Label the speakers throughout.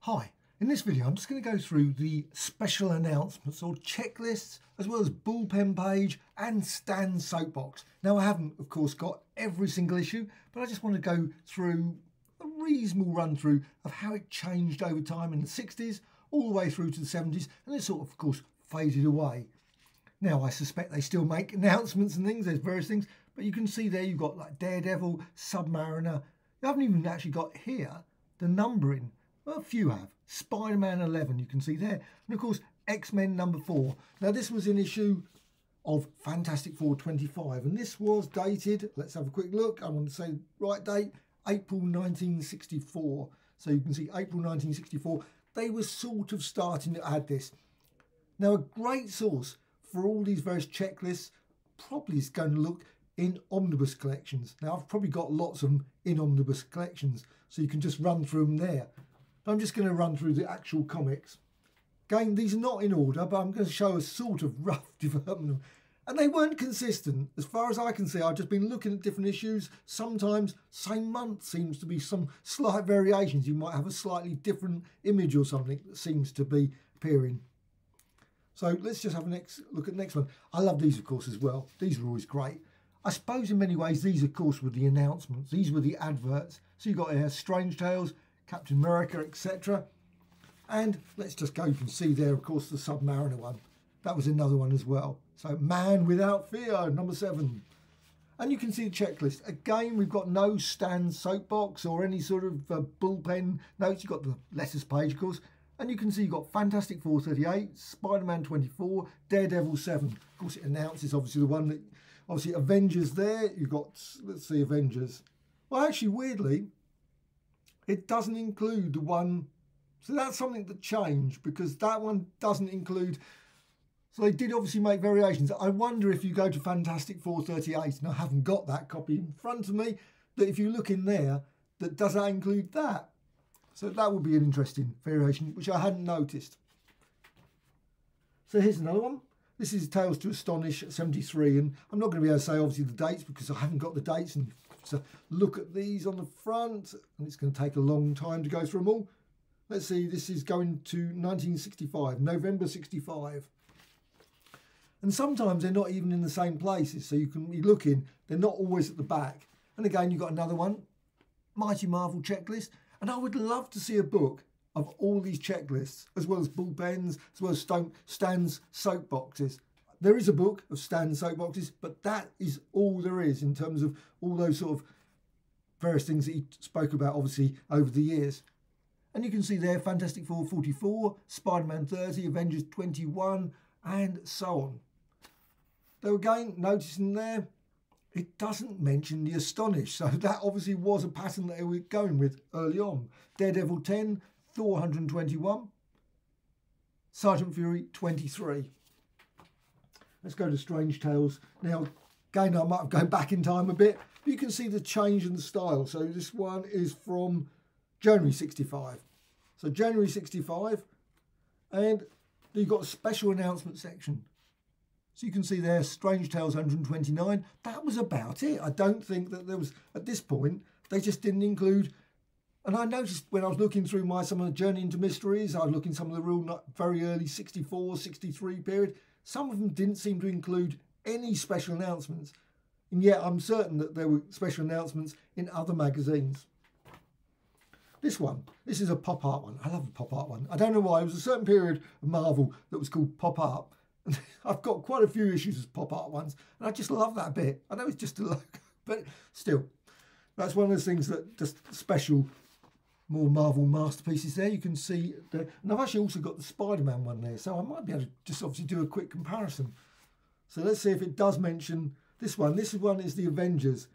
Speaker 1: Hi, in this video I'm just going to go through the special announcements or checklists as well as bullpen page and Stan soapbox. Now I haven't of course got every single issue but I just want to go through a reasonable run through of how it changed over time in the 60s all the way through to the 70s and it sort of of course faded away. Now I suspect they still make announcements and things, there's various things, but you can see there you've got like Daredevil, Submariner. You haven't even actually got here the numbering well, a few have. Spider-Man 11, you can see there. And of course, X-Men number 4. Now, this was an issue of Fantastic Four 25. And this was dated, let's have a quick look. I want to say right date, April 1964. So you can see April 1964. They were sort of starting to add this. Now, a great source for all these various checklists probably is going to look in omnibus collections. Now, I've probably got lots of them in omnibus collections, so you can just run through them there. I'm just going to run through the actual comics. Again, these are not in order, but I'm going to show a sort of rough development. And they weren't consistent. As far as I can see, I've just been looking at different issues. Sometimes, same month seems to be some slight variations. You might have a slightly different image or something that seems to be appearing. So let's just have a next look at the next one. I love these, of course, as well. These are always great. I suppose in many ways, these, of course, were the announcements. These were the adverts. So you've got uh, Strange Tales, Captain America, etc. And let's just go, you can see there, of course, the Submariner one. That was another one as well. So Man Without Fear, number seven. And you can see the checklist. Again, we've got no Stan soapbox or any sort of uh, bullpen notes. You've got the letters page, of course. And you can see you've got Fantastic 438, Spider-Man 24, Daredevil 7. Of course, it announces, obviously, the one that, obviously, Avengers there. You've got, let's see, Avengers. Well, actually, weirdly, it doesn't include the one. So that's something that changed because that one doesn't include. So they did obviously make variations. I wonder if you go to Fantastic 438, and I haven't got that copy in front of me, that if you look in there, that does that include that? So that would be an interesting variation, which I hadn't noticed. So here's another one. This is Tales to Astonish 73, and I'm not going to be able to say obviously the dates because I haven't got the dates and to look at these on the front and it's going to take a long time to go through them all. Let's see, this is going to 1965, November 65. And sometimes they're not even in the same places, so you can be looking, they're not always at the back. And again, you've got another one, Mighty Marvel checklist. And I would love to see a book of all these checklists, as well as bullpens, as well as Stone, Stan's soapboxes there is a book of Stan soapboxes, but that is all there is in terms of all those sort of various things that he spoke about, obviously, over the years. And you can see there Fantastic Four 44, Spider Man 30, Avengers 21, and so on. Though, again, noticing there, it doesn't mention the Astonish. So that obviously was a pattern that they were going with early on. Daredevil 10, Thor 121, Sergeant Fury 23. Let's go to Strange Tales. Now, again, I might have gone back in time a bit. You can see the change in the style. So this one is from January 65. So January 65. And you've got a special announcement section. So you can see there, Strange Tales 129. That was about it. I don't think that there was, at this point, they just didn't include and I noticed when I was looking through my some of the Journey into Mysteries, I was looking some of the real very early 64, 63 period. Some of them didn't seem to include any special announcements, and yet I'm certain that there were special announcements in other magazines. This one, this is a pop art one. I love a pop art one. I don't know why. It was a certain period of Marvel that was called pop art. And I've got quite a few issues as pop art ones, and I just love that bit. I know it's just a logo, but still, that's one of those things that just special more Marvel masterpieces there. You can see, the, and I've actually also got the Spider-Man one there, so I might be able to just obviously do a quick comparison. So let's see if it does mention this one. This one is the Avengers.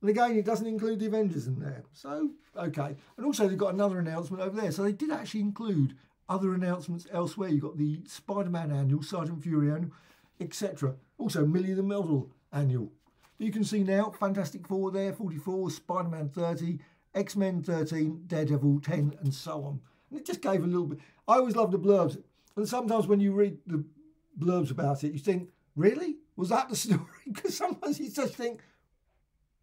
Speaker 1: And again, it doesn't include the Avengers in there. So, okay. And also they've got another announcement over there. So they did actually include other announcements elsewhere. You've got the Spider-Man annual, Sergeant Fury annual, etc. Also, Millie the Model annual. You can see now Fantastic Four there, 44, Spider-Man 30, X Men 13, Daredevil 10, and so on. And it just gave a little bit. I always love the blurbs. And sometimes when you read the blurbs about it, you think, really? Was that the story? Because sometimes you just think,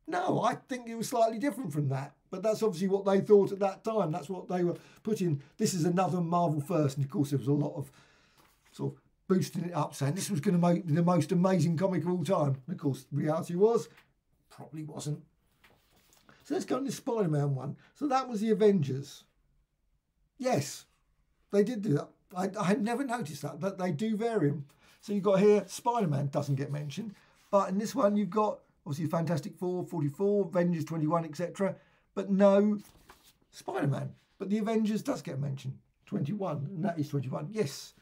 Speaker 1: no, I think it was slightly different from that. but that's obviously what they thought at that time. That's what they were putting. This is another Marvel first, and of course there was a lot of sort of boosting it up, saying this was going to make the most amazing comic of all time. And of course, reality was probably wasn't. So let's go on the Spider-Man one. So that was the Avengers. Yes, they did do that. I, I had never noticed that, but they do vary them. So you've got here, Spider-Man doesn't get mentioned, but in this one you've got obviously Fantastic Four, 44, Avengers 21, etc. But no Spider-Man. But the Avengers does get mentioned, 21, and that is 21. Yes,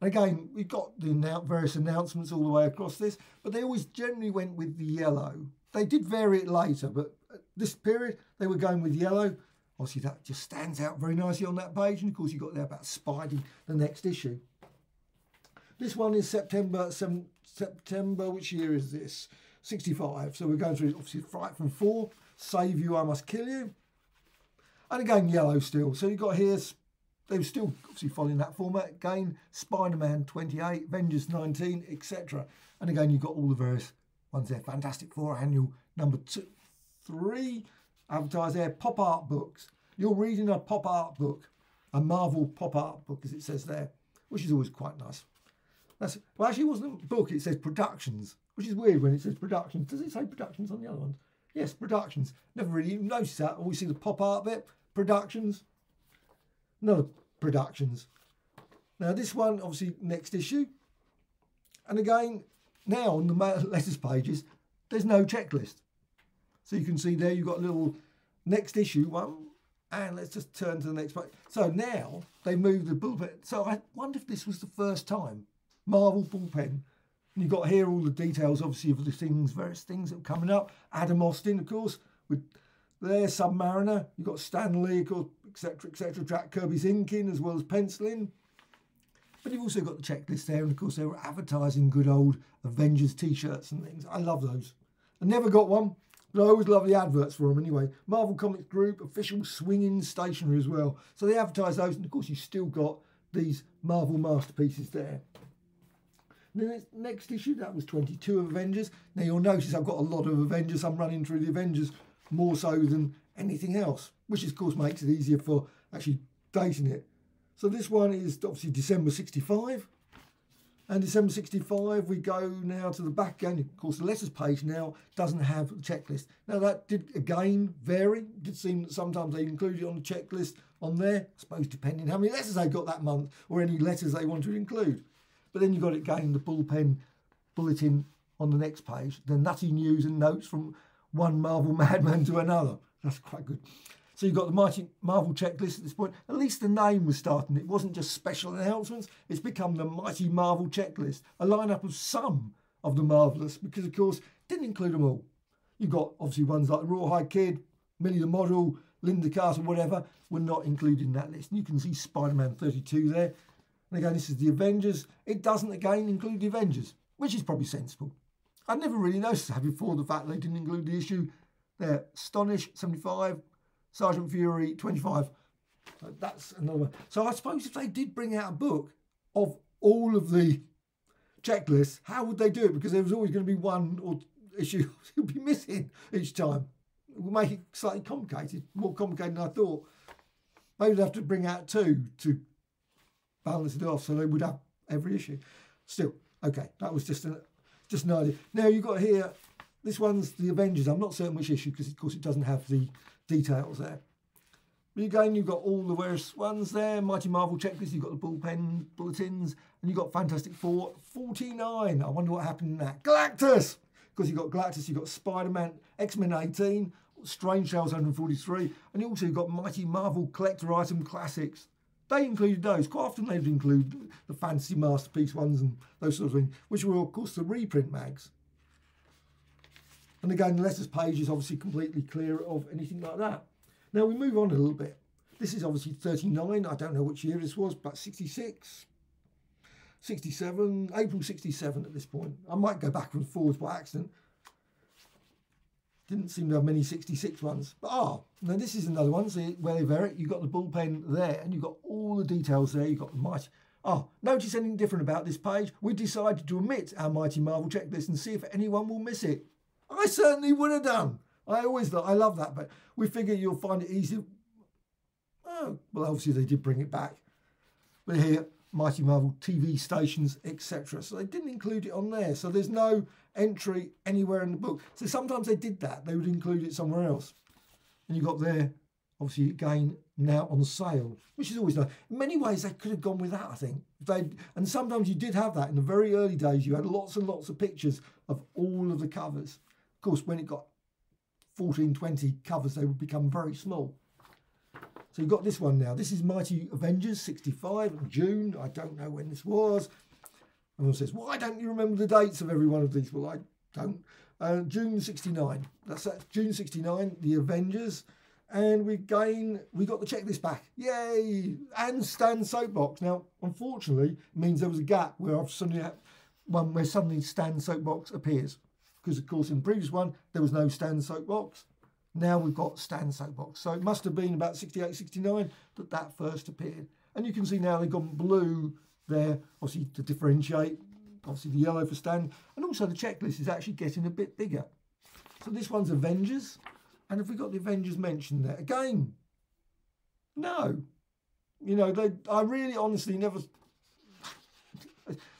Speaker 1: again, we've got the various announcements all the way across this, but they always generally went with the yellow. They did vary it later, but this period they were going with yellow. Obviously, that just stands out very nicely on that page. And of course, you've got there about Spidey, the next issue. This one is September, 7, September, which year is this? 65. So we're going through, obviously, Fright from 4, Save You, I Must Kill You. And again, yellow still. So you've got here they were still obviously following that format. Again, Spider-Man 28, Avengers 19, etc. And again, you've got all the various ones there. Fantastic Four annual number two, three, advertised there. Pop art books. You're reading a pop art book, a Marvel pop art book, as it says there, which is always quite nice. That's well, actually, it wasn't a book. It says productions, which is weird when it says productions. Does it say productions on the other ones? Yes, productions. Never really noticed that. Always see the pop art bit. Productions. No productions. Now this one, obviously next issue. And again, now on the letters pages, there's no checklist. So you can see there you've got a little next issue one. And let's just turn to the next page. So now they move the bullpen. So I wonder if this was the first time Marvel bullpen. And you've got here all the details, obviously, of the things, various things that are coming up. Adam Austin, of course, with there, Submariner. You've got Stan Lee, of course, etc., etc. Jack Kirby's inking as well as penciling. But you've also got the checklist there, and of course, they were advertising good old Avengers t shirts and things. I love those. I never got one, but I always love the adverts for them anyway. Marvel Comics Group, official swinging stationery as well. So they advertise those, and of course, you've still got these Marvel masterpieces there. The next issue, that was 22 of Avengers. Now you'll notice I've got a lot of Avengers. I'm running through the Avengers more so than anything else, which of course makes it easier for actually dating it. So this one is obviously December 65. And December 65, we go now to the back end. Of course, the letters page now doesn't have a checklist. Now, that did again vary. It did seem that sometimes they included on the checklist on there, I suppose, depending how many letters they got that month or any letters they want to include. But then you've got it again, the bullpen bulletin on the next page, the nutty news and notes from one Marvel madman to another. That's quite good. So you've got the Mighty Marvel checklist at this point. At least the name was starting. It wasn't just special announcements. It's become the Mighty Marvel checklist, a lineup of some of the marvelous, because of course didn't include them all. You've got obviously ones like Rawhide Kid, Millie the Model, Linda Carter, whatever, were not included in that list. And you can see Spider-Man 32 there. And again, this is the Avengers. It doesn't again include the Avengers, which is probably sensible. I'd never really noticed that before the fact they didn't include the issue They're Astonish 75, Sergeant Fury 25. That's another one. So I suppose if they did bring out a book of all of the checklists, how would they do it? Because there was always going to be one or issue you'll be missing each time. It would make it slightly complicated, more complicated than I thought. Maybe they'd have to bring out two to balance it off so they would have every issue. Still, okay, that was just an just an idea. Now you've got here, this one's the Avengers. I'm not certain which issue because of course it doesn't have the details there. But again, you've got all the various ones there. Mighty Marvel checklist, you've got the bullpen bulletins, and you've got Fantastic Four 49. I wonder what happened in that. Galactus! Because you've got Galactus, you've got Spider-Man, X-Men 18, Strange Tales 143, and you also got Mighty Marvel Collector Item Classics. They included those. Quite often they'd include the fancy masterpiece ones and those sort of things, which were of course the reprint mags. And again, the letters page is obviously completely clear of anything like that. Now we move on a little bit. This is obviously 39. I don't know which year this was, but 66, 67, April 67 at this point. I might go back and forwards by accident. Didn't seem to have many 66 ones. But ah, now this is another one. See where they vary. You've got the bullpen there and you've got all the details there. You've got the mighty. Ah, notice anything different about this page? We decided to omit our Mighty Marvel checklist and see if anyone will miss it. I certainly would have done. I always thought I love that, but we figure you'll find it easy. Oh, well, obviously they did bring it back. But here, Mighty Marvel TV stations, etc. So they didn't include it on there. So there's no entry anywhere in the book. So sometimes they did that. They would include it somewhere else. And you got there, obviously, again, now on sale, which is always nice. In many ways, they could have gone with that, I think. They And sometimes you did have that. In the very early days, you had lots and lots of pictures of all of the covers. Course, when it got 14, 20 covers, they would become very small. So you've got this one now. This is Mighty Avengers 65, June. I don't know when this was. Everyone says, why don't you remember the dates of every one of these? Well, I don't. Uh, June 69. That's, that's June 69, the Avengers. And we gain, we got the checklist back. Yay! And Stan Soapbox. Now, unfortunately, means there was a gap where I've suddenly had one where suddenly Stan Soapbox appears. Because, of course, in previous one, there was no Stan Soapbox. Now we've got Stan Soapbox. So it must have been about 68, 69 that that first appeared. And you can see now they've gone blue there, obviously to differentiate. Obviously the yellow for Stan. And also the checklist is actually getting a bit bigger. So this one's Avengers. And have we got the Avengers mentioned there? Again, no. You know, they. I really honestly never...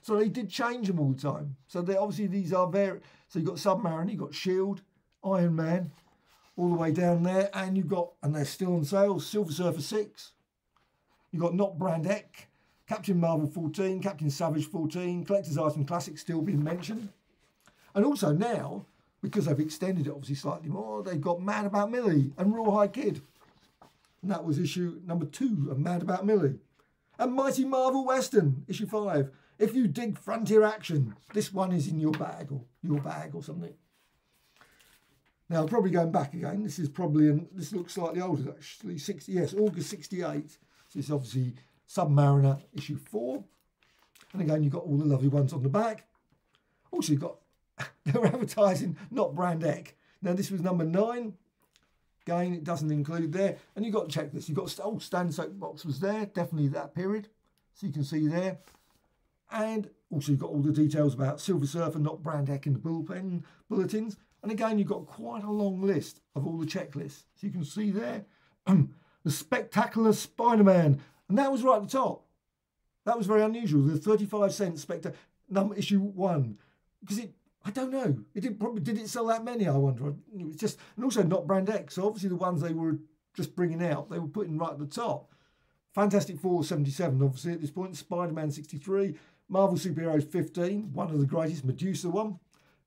Speaker 1: So they did change them all the time. So they obviously these are very... So you've got Submariner, you've got Shield, Iron Man, all the way down there. And you've got, and they're still on sale, Silver Surfer 6. You've got Not Brand Echh, Captain Marvel 14, Captain Savage 14, Collector's Item Classic still being mentioned. And also now, because they've extended it obviously slightly more, they've got Mad About Millie and Rawhide Kid. And that was issue number two of Mad About Millie. And Mighty Marvel Western, issue five. If you dig frontier action, this one is in your bag or your bag or something. Now, probably going back again, this is probably, an, this looks slightly older actually, 60, yes, August 68. So is obviously Submariner issue 4. And again, you've got all the lovely ones on the back. Also, you've got, they're advertising Not Brand Echh. Now, this was number 9. Again, it doesn't include there. And you've got to check this. You've got, oh, Stan Soapbox was there, definitely that period. So you can see there. And also you've got all the details about Silver Surfer, Not Brand Echh in the bullpen bulletins. And again, you've got quite a long list of all the checklists. So you can see there, the Spectacular Spider-Man. And that was right at the top. That was very unusual. The 35 cent Spectre number issue one. Because it, I don't know. It did probably did it sell that many, I wonder. It was just and also not Brand Echh. So obviously the ones they were just bringing out, they were putting right at the top. Fantastic Four 77, obviously at this point, Spider-Man 63, Marvel Superheroes 15, one of the greatest, Medusa one.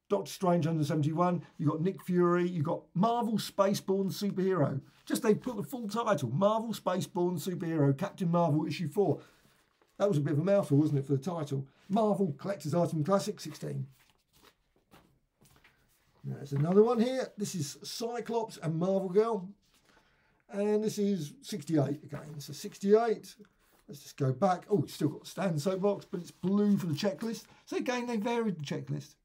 Speaker 1: Doctor Strange 171, you've got Nick Fury, you've got Marvel Spaceborne Superhero. Just they put the full title, Marvel Spaceborne Superhero, Captain Marvel issue 4. That was a bit of a mouthful, wasn't it, for the title? Marvel Collector's Item Classic 16. There's another one here. This is Cyclops and Marvel Girl. And this is 68 again. So 68. Let's just go back. Oh, it's still got Stan Soapbox, but it's blue for the checklist. So again, they varied the checklist.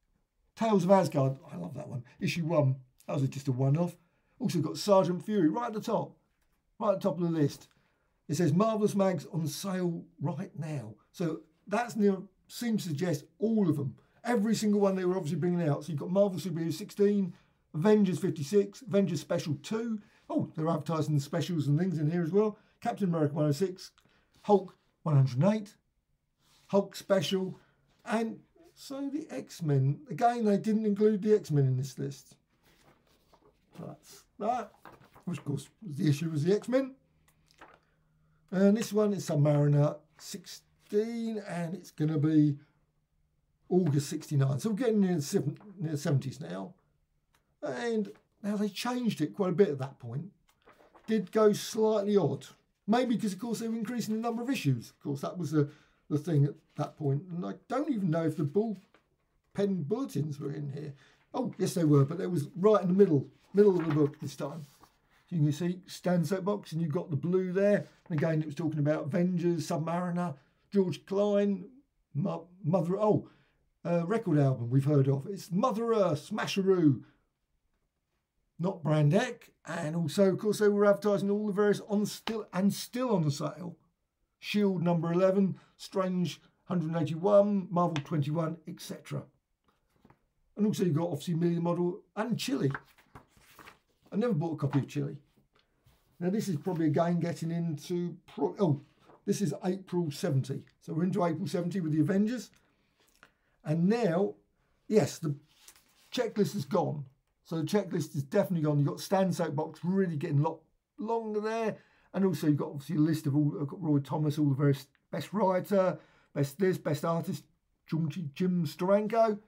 Speaker 1: Tales of Asgard, I love that one. Issue one, that was just a one-off. Also got Sergeant Fury right at the top, right at the top of the list. It says Marvelous Mags on sale right now. So that's near, seems to suggest all of them. Every single one they were obviously bringing out. So you've got Marvel Superheroes 16, Avengers 56, Avengers Special 2. Oh, they're advertising specials and things in here as well. Captain America 106, Hulk 108, Hulk Special, and so the X-Men, again, they didn't include the X-Men in this list. That's that. Which, of course, the issue was the X-Men. And this one is Submariner 16, and it's going to be August 69. So we're getting the, near the 70s now. And now they changed it quite a bit at that point. Did go slightly odd. Maybe because, of course, they were increasing the number of issues. Of course, that was the the thing at that point. And I don't even know if the bullpen bulletins were in here. Oh, yes, they were, but they was right in the middle, middle of the book this time. You can see Stan Soapbox, and you've got the blue there. And again, it was talking about Avengers, Submariner, George Klein, Mother. Oh, uh, record album we've heard of. It's Mother Earth, Smasheroo, not Brand Echh, and also, of course, they were advertising all the various on still and still on the sale Shield number 11, Strange 181, Marvel 21, etc. And also you've got obviously Millie the Model and Chili. I never bought a copy of Chili. Now this is probably again getting into pro- oh, this is April 70. So we're into April 70 with the Avengers. And now, yes, the checklist is gone. So the checklist is definitely gone. You've got Stan Soapbox really getting a lot longer there. And also you've got obviously a list of all, I've got Roy Thomas, all the various best writer, best this, best artist, Jim Steranko.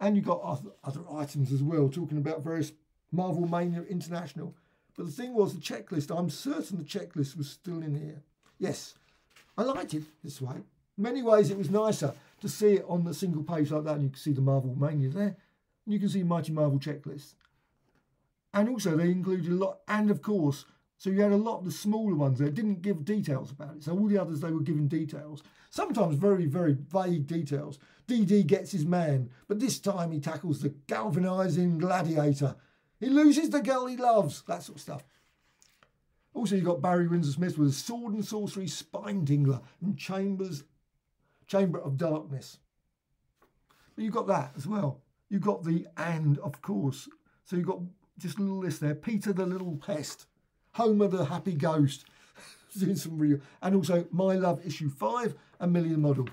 Speaker 1: And you've got other, other items as well, talking about various Marvel Mania International. But the thing was, the checklist, I'm certain the checklist was still in here. Yes, I liked it this way. Many ways, it was nicer to see it on the single page like that, and you can see the Marvel Mania there, and you can see Mighty Marvel checklists. And also, they included a lot, and of course, so you had a lot of the smaller ones there didn't give details about it. So all the others they were giving details, sometimes very very vague details. DD gets his man, but this time he tackles the galvanizing gladiator. He loses the girl he loves. That sort of stuff. Also, you got Barry Windsor Smith with a sword and sorcery spine tingler and chambers, chamber of darkness. But you've got that as well. You've got the and of course. So you've got just a little list there. Peter the Little Pest. Homer the Happy Ghost. Doing some real, and also My Love issue five, a Millie the Model,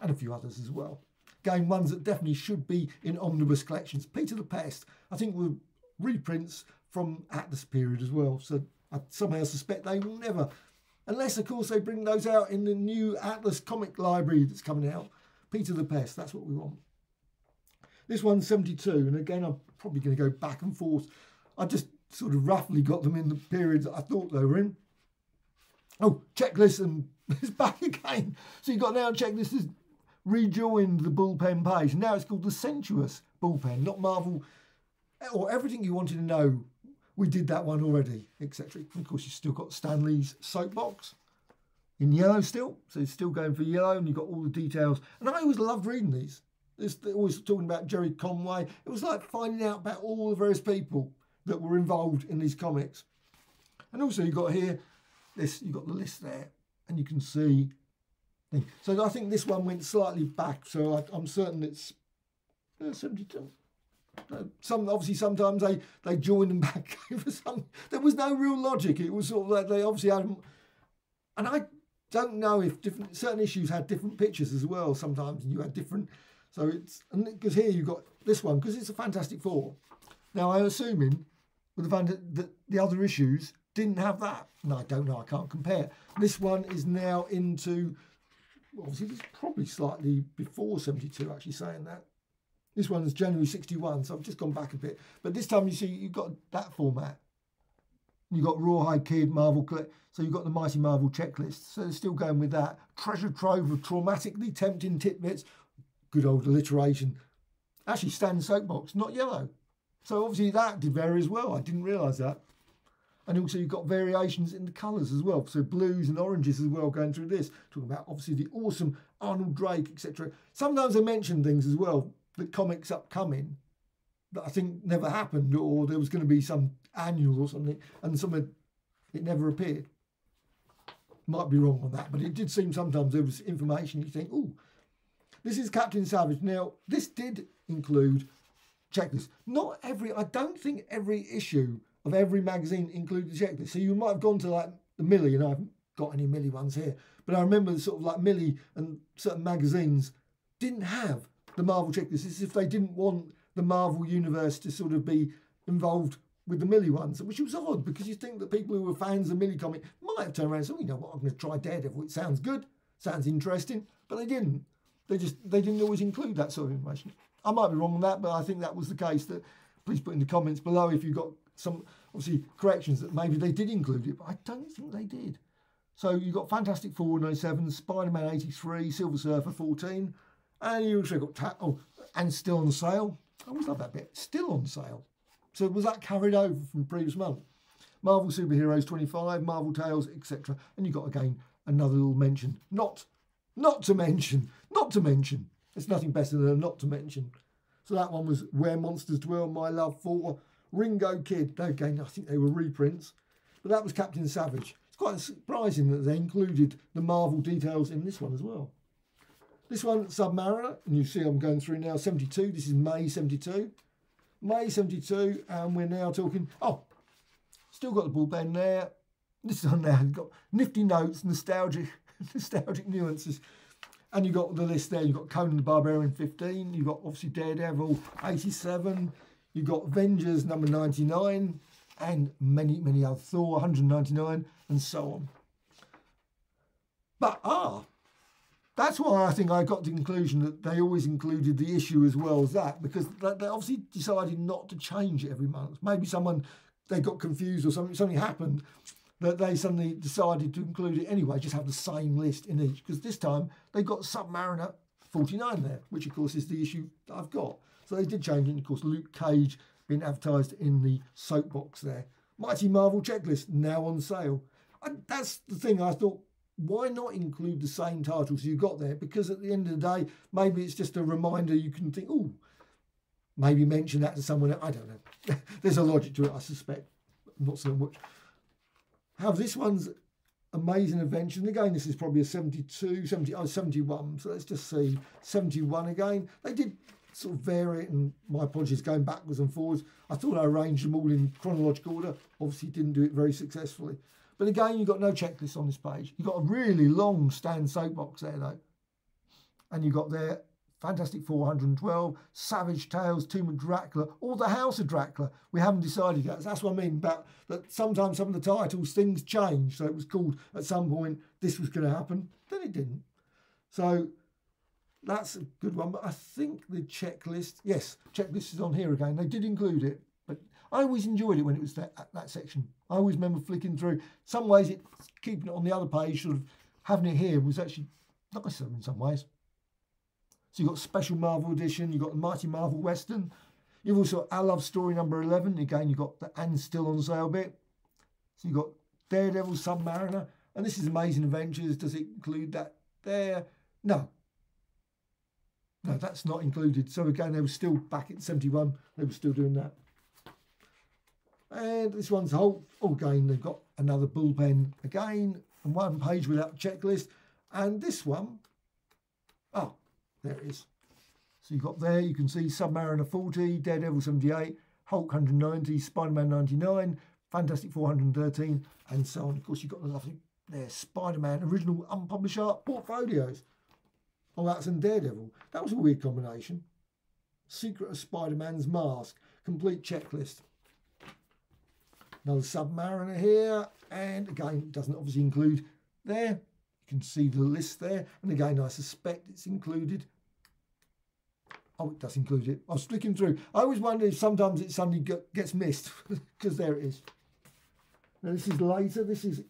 Speaker 1: and a few others as well. Again, ones that definitely should be in omnibus collections. Peter the Pest, I think were reprints from Atlas period as well. So I somehow suspect they will never, unless of course they bring those out in the new Atlas comic library that's coming out. Peter the Pest, that's what we want. This one's 72, and again, I'm probably going to go back and forth. I just sort of roughly got them in the periods I thought they were in. Oh, checklist and it's back again. So you've got now checklist has rejoined the bullpen page. Now it's called the sensuous bullpen, not Marvel or everything you wanted to know. We did that one already, etc. Of course, you've still got Stan Lee's soapbox in yellow still, so it's still going for yellow, and you've got all the details. And I always loved reading these. It's always talking about Gerry Conway. It was like finding out about all the various people that were involved in these comics. And also you got here, this you got the list there, and you can see. So I think this one went slightly back. So I, am certain it's uh, 72. Uh, some obviously sometimes they they join them back for some. There was no real logic. It was sort of like they obviously had, and I don't know if different certain issues had different pictures as well. Sometimes and you had different. So it's because here you've got this one because it's a Fantastic Four. Now I'm assuming with the fact that the other issues didn't have that. No, I don't know. I can't compare. This one is now into, obviously, it's probably slightly before 72, actually saying that. This one is January 61, so I've just gone back a bit. But this time you see you've got that format. You've got Rawhide Kid, Marvel, so you've got the Mighty Marvel checklist. So they're still going with that. Treasure trove of traumatically tempting tidbits. Good old alliteration. Actually, Stan Soapbox, not yellow. So obviously that did vary as well. I didn't realise that. And also you've got variations in the colours as well. So blues and oranges as well going through this. Talking about obviously the awesome Arnold Drake, etc. Sometimes they mention things as well, that comics upcoming that I think never happened or there was going to be some annual or something and some it never appeared. Might be wrong on that, but it did seem sometimes there was information you think, oh, this is Captain Savage. Now, this did include checklist. Not every, I don't think every issue of every magazine included the checklist. So you might have gone to like the Millie, and I haven't got any Millie ones here, but I remember sort of like Millie and certain magazines didn't have the Marvel checklist. It's if they didn't want the Marvel universe to sort of be involved with the Millie ones, which was odd because you think that people who were fans of Millie comic might have turned around and said, oh, you know what, I'm going to try Daredevil. It sounds good, sounds interesting, but they didn't. They just they didn't always include that sort of information. I might be wrong on that, but I think that was the case. That please put in the comments below if you've got some obviously corrections that maybe they did include it, but I don't think they did. So you've got Fantastic Four 97, Spider Man 83, Silver Surfer 14, and you also got ta- oh, and still on sale. I always love that bit. Still on sale. So was that carried over from previous month? Marvel Superheroes 25, Marvel Tales, etc. And you got again another little mention. Not, not to mention, not to mention it's nothing better than a not to mention. So that one was Where Monsters Dwell, My Love for Ringo Kid. Again, I think they were reprints. But that was Captain Savage. It's quite surprising that they included the Marvel details in this one as well. This one, Submariner, and you see I'm going through now, 72. This is May 72. May 72, and we're now talking. Oh, still got the bullpen there. This is on there. Got nifty notes, nostalgic, nostalgic nuances. And you've got the list there. You've got Conan the Barbarian 15. You've got obviously Daredevil 87. You've got Avengers number 99. And many, many other Thor 199 and so on. But ah, that's why I think I got the conclusion that they always included the issue as well as that because they obviously decided not to change it every month. Maybe someone they got confused or something something happened that they suddenly decided to include it anyway, just have the same list in each because this time they got Submariner 49 there, which of course is the issue that I've got. So they did change it. And of course, Luke Cage being advertised in the soapbox there. Mighty Marvel checklist now on sale. And that's the thing I thought why not include the same titles you got there? Because at the end of the day, maybe it's just a reminder you can think, oh, maybe mention that to someone else. I don't know. There's a logic to it, I suspect. Not so much. How this one's amazing. And again, this is probably a 72, 70, oh, 71. So let's just see 71 again. They did sort of vary it, and my apologies going backwards and forwards. I thought I arranged them all in chronological order. Obviously, didn't do it very successfully. But again, you've got no checklist on this page. You've got a really long Stan soapbox there, though. And you've got there Fantastic 412, Savage Tales, Tomb of Dracula, or the House of Dracula. We haven't decided yet. That's what I mean about that sometimes some of the titles, things change. So it was called at some point, this was going to happen. Then it didn't. So that's a good one. But I think the checklist, yes, checklist is on here again. They did include it. But I always enjoyed it when it was that, that section. I always remember flicking through. Some ways, it keeping it on the other page, sort of having it here was actually nicer in some ways. So you've got Special Marvel Edition, you've got the Mighty Marvel Western. You've also got Our Love Story number 11. Again, you've got the And Still on Sale bit. So you've got Daredevil, Submariner. And this is Amazing Adventures. Does it include that there? No. No, that's not included. So again, they were still back at 71. They were still doing that. And this one's whole, oh, again, they've got another bullpen again, and one page without checklist. And this one, there it is. So you've got there, you can see Submariner 40, Daredevil 78, Hulk 190, Spider-Man 99, Fantastic 413, and so on. Of course, you've got the lovely there, Spider-Man original unpublished art portfolios. Oh, that's in Daredevil. That was a weird combination. Secret of Spider-Man's mask, complete checklist. Another Submariner here, and again, it doesn't obviously include there. Can see the list there, and again, I suspect it's included. Oh, it does include it. I was flicking through. I always wonder if sometimes it suddenly gets missed, because there it is. Now, this is later. This is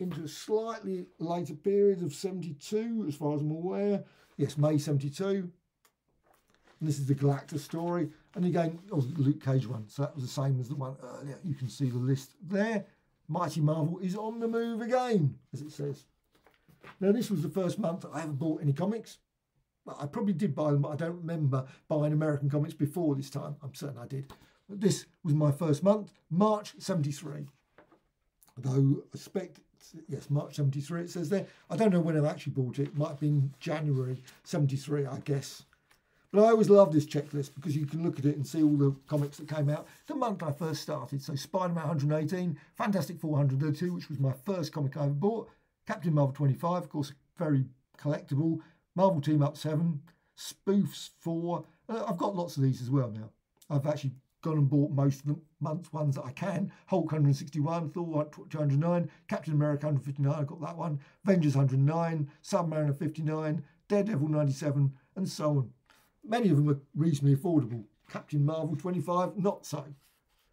Speaker 1: into a slightly later period of 72, as far as I'm aware. Yes, May 72. And this is the Galactus story. And again, oh, the Luke Cage one. So that was the same as the one earlier. You can see the list there. Mighty Marvel is on the move again, as it says. Now, this was the first month I ever bought any comics. I probably did buy them, but I don't remember buying American comics before this time. I'm certain I did. But this was my first month, March 73. Though I suspect, yes, March 73 it says there. I don't know when I actually bought it. it might have been January 73, I guess. But I always love this checklist because you can look at it and see all the comics that came out the month I first started. So Spider-Man 118, Fantastic 432, which was my first comic I ever bought, Captain Marvel 25, of course, very collectible, Marvel Team Up 7, Spoofs 4. Uh, I've got lots of these as well now. I've actually gone and bought most of the months ones that I can. Hulk 161, Thor 209, Captain America 159, I've got that one, Avengers 109, Submariner 59, Daredevil 97, and so on. Many of them are reasonably affordable. Captain Marvel 25, not so.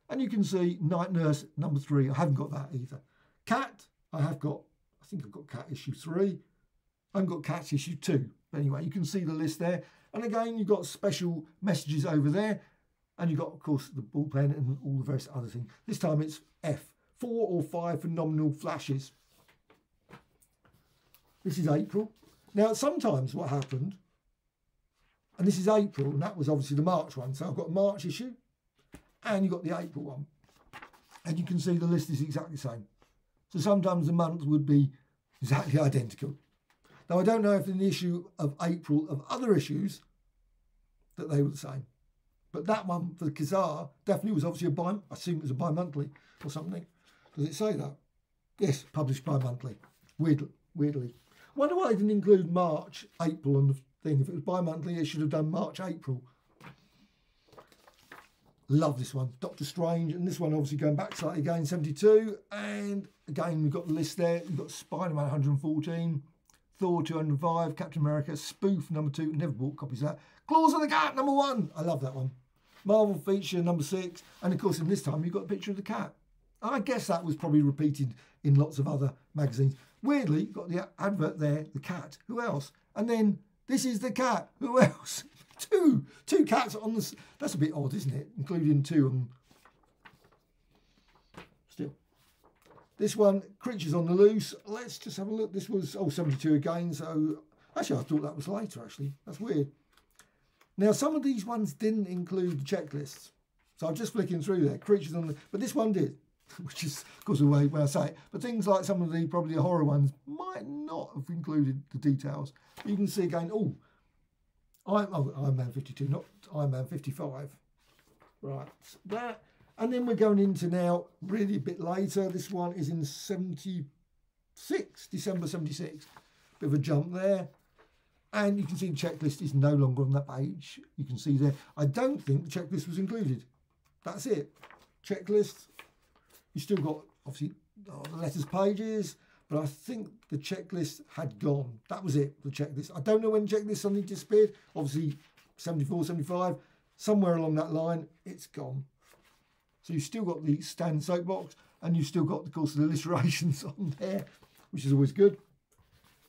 Speaker 1: And you can see Night Nurse number three. I haven't got that either. Cat, I have got, I think I've got Cat issue three. I haven't got Cat issue two. But anyway, you can see the list there. And again, you've got special messages over there. And you've got, of course, the bullpen and all the various other things. This time it's F. Four or five phenomenal flashes. This is April. Now, sometimes what happened and this is April, and that was obviously the March one. So I've got a March issue, and you've got the April one. And you can see the list is exactly the same. So sometimes the month would be exactly identical. Now, I don't know if in the issue of April of other issues that they were the same. But that one for the Ka-Zar definitely was obviously a bi, I assume it was a bi-monthly or something. Does it say that? Yes, published bi-monthly. Weird, weirdly. wonder why they didn't include March, April on the thing. If it was bi-monthly, they should have done March, April. Love this one. Doctor Strange. And this one obviously going back slightly again, 72. And again, we've got the list there. We've got Spider-Man 114. Thor 205, Captain America, Spoof number two, never bought copies of that. Claws of the Cat number one, I love that one. Marvel feature number six, and of course in this time you've got a picture of the cat. I guess that was probably repeated in lots of other magazines. Weirdly, got the advert there, the cat. Who else? And then this is the cat. Who else? Two, two cats on the. That's a bit odd, isn't it? Including two on still. This one, Creatures on the Loose. Let's just have a look. This was, oh, 72 again. So, actually, I thought that was later, actually. That's weird. Now, some of these ones didn't include the checklists. So I'm just flicking through there. Creatures on the, but this one did, which is, of course, the way when I say it. But things like some of the probably the horror ones might not have included the details. You can see again, oh, I'm, oh, Iron Man 52, not Iron Man 55. Right, that and then we're going into now, really a bit later. This one is in 76, December 76. Bit of a jump there. And you can see the checklist is no longer on that page. You can see there. I don't think the checklist was included. That's it. Checklist. You still got, obviously, oh, the letters pages. But I think the checklist had gone. That was it, the checklist. I don't know when checklist suddenly disappeared. Obviously, 74, 75. Somewhere along that line, it's gone. So you've still got the Stan soapbox and you've still got, of course, of the alliterations on there, which is always good.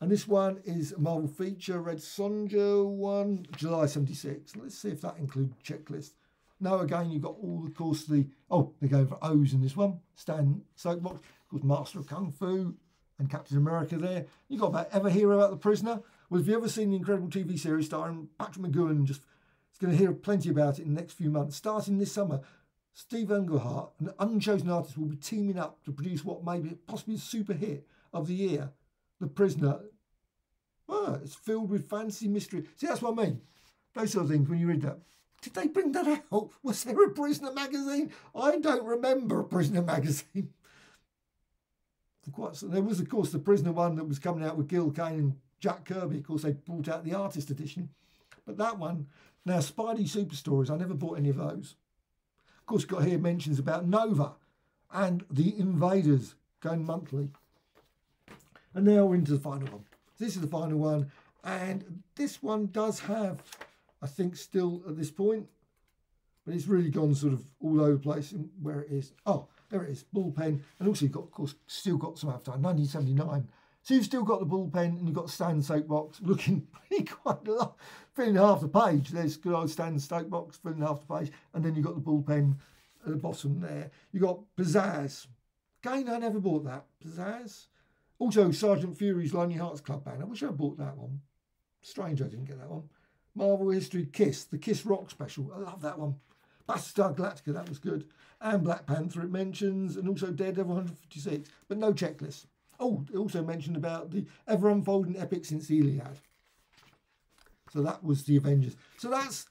Speaker 1: And this one is a Marvel feature, Red Sonja one, July 76. Let's see if that includes checklist. No, again, you've got all, of course, the, oh, they're going for O's in this one. Stan Soapbox, of course, Master of Kung Fu and Captain America there. You got about ever hear about The Prisoner? Well, have you ever seen the incredible TV series starring Patrick McGoohan? Just, it's going to hear plenty about it in the next few months. Starting this summer, Steve Englehart, an unchosen artist, will be teaming up to produce what may be possibly a super hit of the year, The Prisoner. Ah, it's filled with fantasy mystery. See, that's what I mean. Those sort of things when you read that. Did they bring that out? Was there a Prisoner magazine? I don't remember a Prisoner magazine. Quite, there was, of course, the Prisoner one that was coming out with Gil Kane and Jack Kirby. Of course, they brought out the artist edition. But that one, now Spidey Super Stories, I never bought any of those of course, got here mentions about Nova and the Invaders going monthly. And now we're into the final one. This is the final one, and this one does have, I think, still at this point, but it's really gone sort of all over the place and where it is. Oh, there it is, bullpen, and also you've got, of course, still got some after 1979. So you've still got the bullpen and you've got Stan Soapbox looking pretty quite a lot, filling half the page. There's good old Stan Soapbox filling half the page, and then you've got the bullpen at the bottom there. You've got Pizzazz. Again, I never bought that. Pizzazz. Also, Sergeant Fury's Lonely Hearts Club band. I wish I bought that one. Strange I didn't get that one. Marvel History Kiss, the Kiss Rock special. I love that one. Battlestar Galactica, that was good. And Black Panther, it mentions, and also Daredevil 156, but no checklist. Oh, it also mentioned about the ever unfolding epic since Iliad. So that was the Avengers. So that's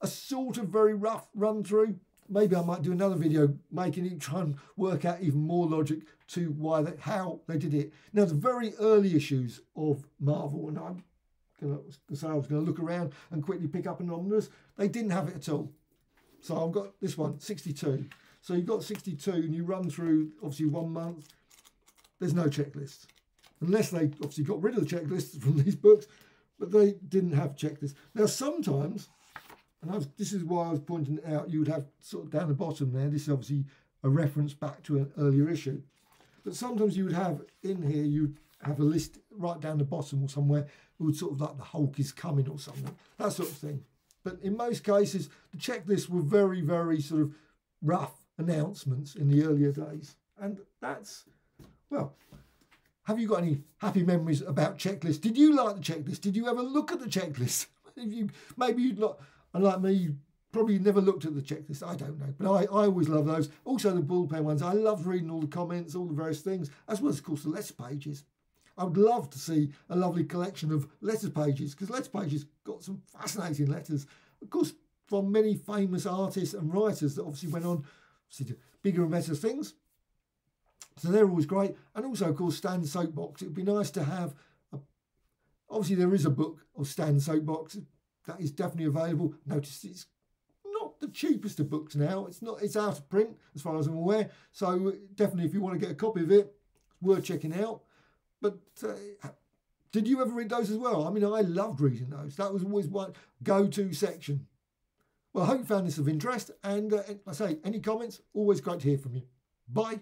Speaker 1: a sort of very rough run through. Maybe I might do another video making it try and work out even more logic to why they, how they did it. Now the very early issues of Marvel, and I'm gonna say I was gonna look around and quickly pick up an omnibus. They didn't have it at all. So I've got this one, 62. So you've got 62 and you run through obviously one month there's no checklist. Unless they obviously got rid of the checklists from these books, but they didn't have checklists. Now, sometimes, and was, this is why I was pointing out, you would have sort of down the bottom there, this is obviously a reference back to an earlier issue. But sometimes you would have in here, you'd have a list right down the bottom or somewhere, it would sort of like the Hulk is coming or something, that sort of thing. But in most cases, the checklists were very, very sort of rough announcements in the earlier days. And that's well, have you got any happy memories about checklists? Did you like the checklist? Did you ever look at the checklist? you maybe you'd not, unlike me, you probably never looked at the checklist. I don't know, but I, I always love those. Also the bullpen ones. I loved reading all the comments, all the various things, as well as of course the letter pages. I would love to see a lovely collection of letter pages because letter pages got some fascinating letters. Of course, from many famous artists and writers that obviously went on to bigger and better things. So they're always great. And also, of course, Stan Soapbox. It would be nice to have, a, obviously, there is a book of Stan Soapbox that is definitely available. Notice it's not the cheapest of books now. It's not. It's out of print as far as I'm aware. So uh, definitely, if you want to get a copy of it, it's worth checking out. But uh, did you ever read those as well? I mean, I loved reading those. That was always one go-to section. Well, I hope you found this of interest. And uh, I say, any comments? Always great to hear from you. Bye.